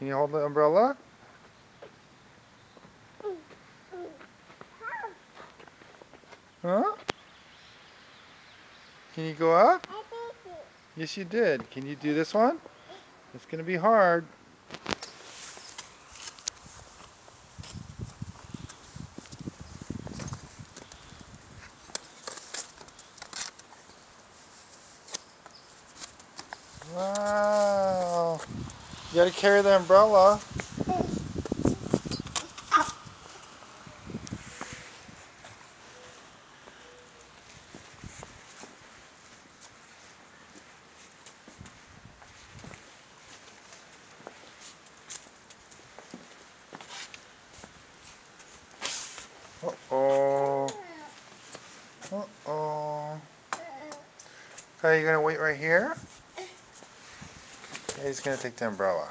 Can you hold the umbrella? Huh? Can you go up? Yes, you did. Can you do this one? It's going to be hard. Wow. You got to carry the umbrella. Uh-oh. Uh-oh. Are you to wait right here? He's going to take the umbrella.